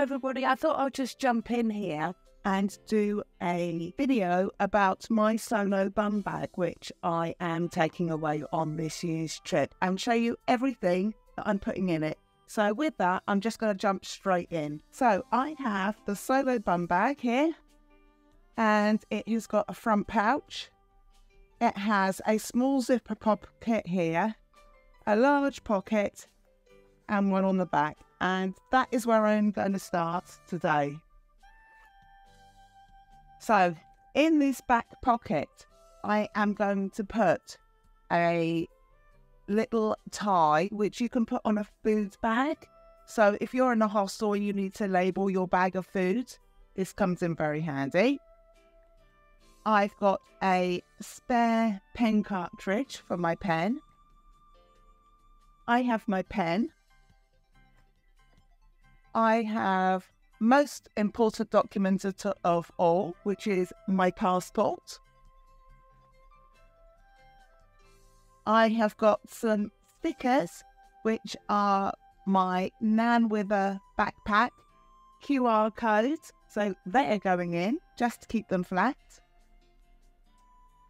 everybody. I thought I'd just jump in here and do a video about my solo bum bag, which I am taking away on this year's trip and show you everything that I'm putting in it. So, with that, I'm just going to jump straight in. So, I have the solo bum bag here, and it has got a front pouch. It has a small zipper pocket here, a large pocket, and one on the back. And that is where I'm going to start today. So, in this back pocket, I am going to put a little tie, which you can put on a food bag. So, if you're in a hostel and you need to label your bag of food, this comes in very handy. I've got a spare pen cartridge for my pen. I have my pen. I have most important document of all, which is my passport. I have got some stickers, which are my Nan with a backpack QR codes. So they are going in just to keep them flat.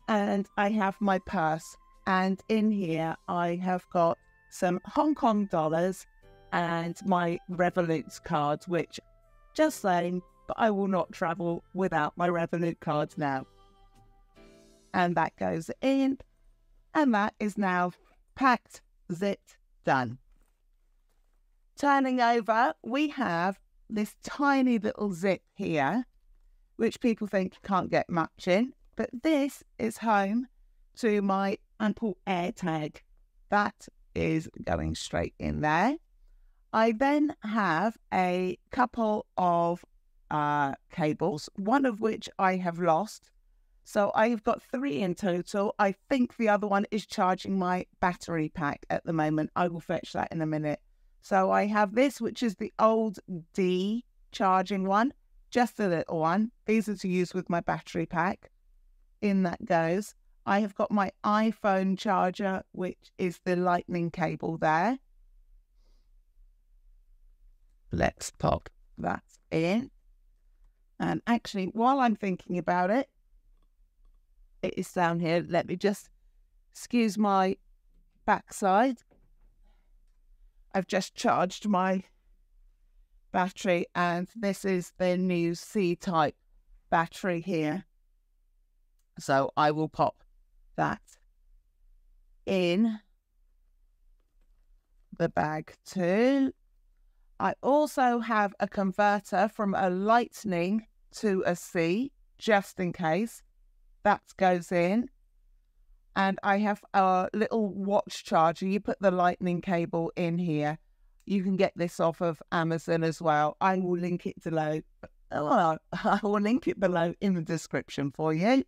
And I have my purse. And in here, I have got some Hong Kong dollars and my Revolut cards, which just saying, but I will not travel without my Revolut cards now. And that goes in, and that is now packed, zipped, done. Turning over, we have this tiny little zip here, which people think you can't get much in, but this is home to my Apple AirTag. That is going straight in there. I then have a couple of uh, cables, one of which I have lost. So I've got three in total. I think the other one is charging my battery pack at the moment. I will fetch that in a minute. So I have this, which is the old D charging one, just a little one. These are to use with my battery pack. In that goes. I have got my iPhone charger, which is the lightning cable there. Let's pop that in. And actually, while I'm thinking about it, it is down here. Let me just excuse my backside. I've just charged my battery, and this is the new C type battery here. So I will pop that in the bag too. I also have a converter from a lightning to a C, just in case that goes in. And I have a little watch charger. You put the lightning cable in here. You can get this off of Amazon as well. I will link it below. Oh, I will link it below in the description for you.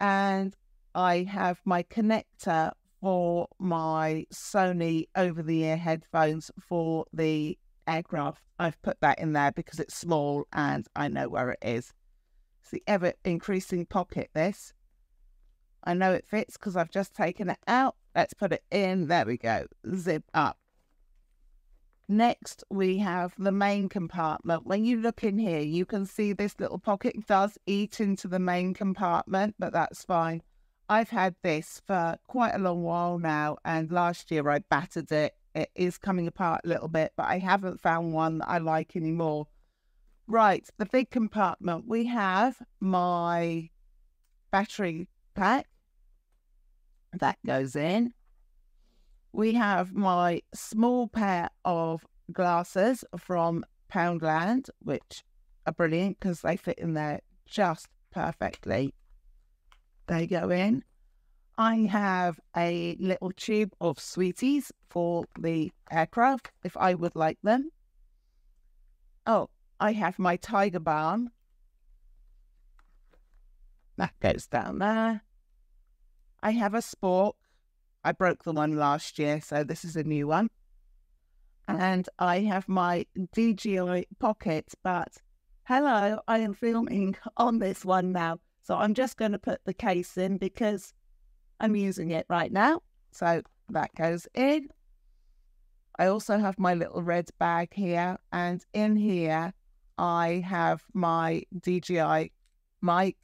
And I have my connector for my Sony over the ear headphones for the aircraft. I've put that in there because it's small and I know where it is. It's the ever increasing pocket, this. I know it fits because I've just taken it out. Let's put it in. There we go. Zip up. Next, we have the main compartment. When you look in here, you can see this little pocket does eat into the main compartment, but that's fine. I've had this for quite a long while now, and last year I battered it. It is coming apart a little bit, but I haven't found one that I like anymore. Right, the big compartment. We have my battery pack that goes in. We have my small pair of glasses from Poundland, which are brilliant because they fit in there just perfectly they go in. I have a little tube of sweeties for the aircraft if I would like them. Oh, I have my Tiger Balm. That goes down there. I have a spork. I broke the one last year, so this is a new one. And I have my DJI Pocket, but hello, I am filming on this one now. So I'm just going to put the case in because I'm using it right now. So that goes in. I also have my little red bag here, and in here I have my DJI mic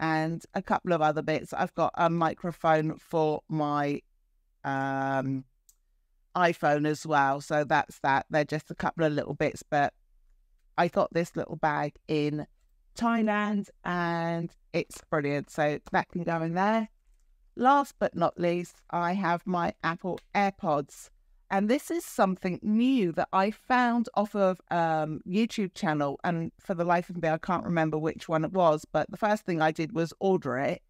and a couple of other bits. I've got a microphone for my um, iPhone as well. So that's that. They're just a couple of little bits, but I got this little bag in Thailand and it's brilliant. So that can go in there. Last but not least, I have my Apple AirPods. And this is something new that I found off of um, YouTube channel. And for the life of me, I can't remember which one it was. But the first thing I did was order it.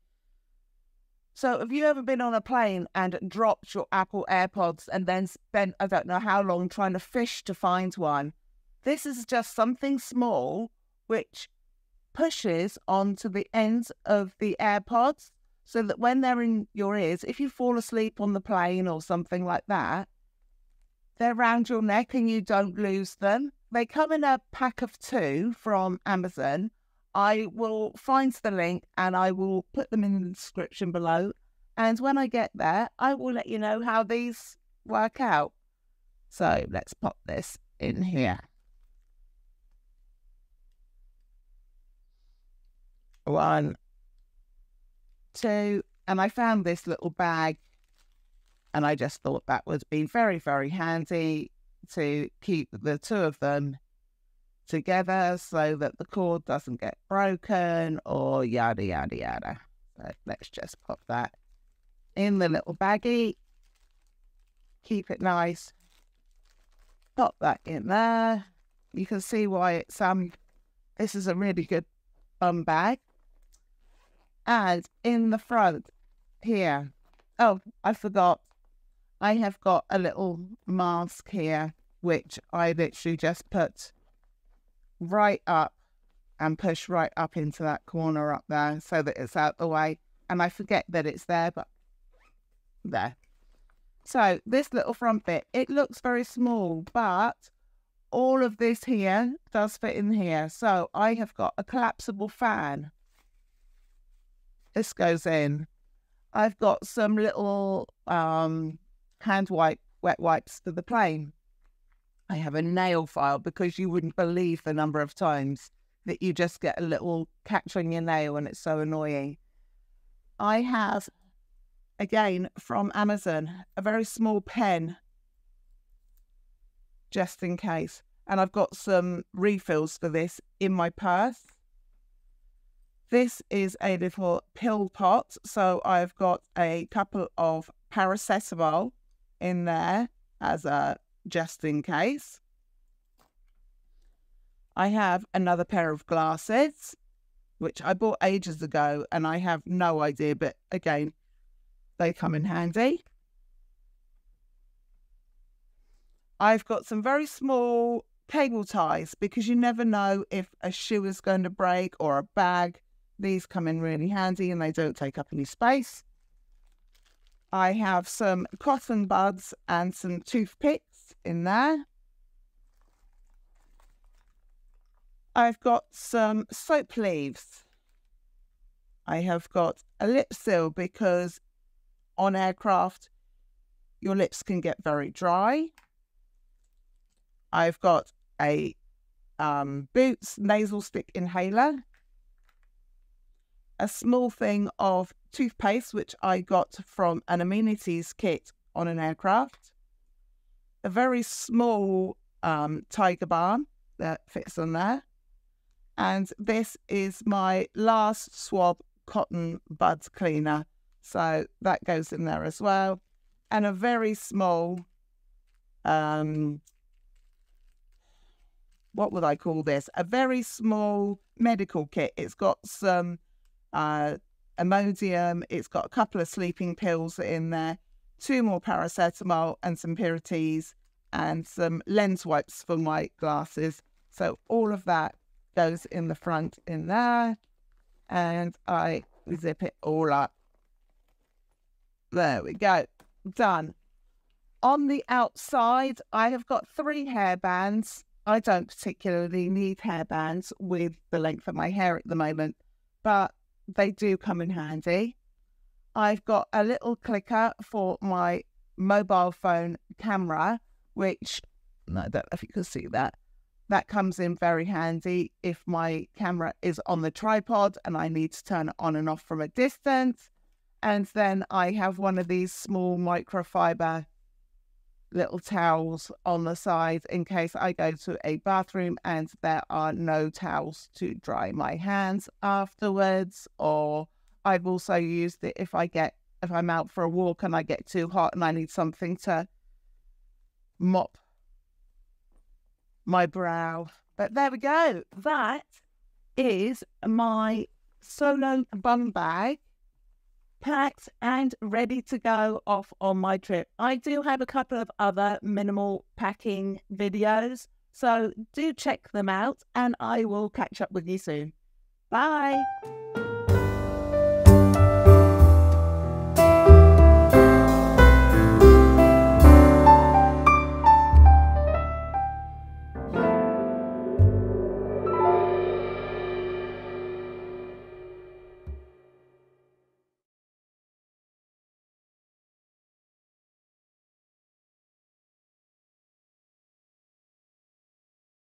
So have you ever been on a plane and dropped your Apple AirPods and then spent, I don't know how long, trying to fish to find one? This is just something small which pushes onto the ends of the AirPods so that when they're in your ears, if you fall asleep on the plane or something like that, they're around your neck and you don't lose them. They come in a pack of two from Amazon. I will find the link and I will put them in the description below. And when I get there, I will let you know how these work out. So let's pop this in here. One, two, and I found this little bag and I just thought that would be very, very handy to keep the two of them together so that the cord doesn't get broken or yada, yada, yada. So let's just pop that in the little baggie. Keep it nice. Pop that in there. You can see why it's um this is a really good bum bag. And in the front here, oh, I forgot. I have got a little mask here, which I literally just put right up and push right up into that corner up there so that it's out the way. And I forget that it's there, but there. So this little front bit, it looks very small, but all of this here does fit in here. So I have got a collapsible fan. This goes in. I've got some little um, hand wipe, wet wipes for the plane. I have a nail file because you wouldn't believe the number of times that you just get a little catch on your nail and it's so annoying. I have, again, from Amazon, a very small pen just in case. And I've got some refills for this in my purse. This is a little pill pot. So I've got a couple of paracetamol in there as a just in case. I have another pair of glasses, which I bought ages ago and I have no idea, but again, they come in handy. I've got some very small cable ties because you never know if a shoe is going to break or a bag. These come in really handy and they don't take up any space. I have some cotton buds and some toothpicks in there. I've got some soap leaves. I have got a lip seal because on aircraft, your lips can get very dry. I've got a um, Boots nasal stick inhaler a small thing of toothpaste, which I got from an amenities kit on an aircraft, a very small um, Tiger Balm that fits on there. And this is my LastSwab cotton buds cleaner. So that goes in there as well. And a very small, um, what would I call this? A very small medical kit. It's got some uh, Imodium. It's got a couple of sleeping pills in there, two more paracetamol and some Pyretes and some lens wipes for my glasses. So all of that goes in the front in there and I zip it all up. There we go. Done. On the outside, I have got three hair bands. I don't particularly need hair bands with the length of my hair at the moment, but they do come in handy. I've got a little clicker for my mobile phone camera, which I don't know if you can see that. That comes in very handy if my camera is on the tripod and I need to turn it on and off from a distance. And then I have one of these small microfiber little towels on the side in case I go to a bathroom and there are no towels to dry my hands afterwards. Or I've also used it if I get if I'm out for a walk and I get too hot and I need something to mop my brow. But there we go. That is my solo bum bag packed and ready to go off on my trip. I do have a couple of other minimal packing videos, so do check them out and I will catch up with you soon. Bye.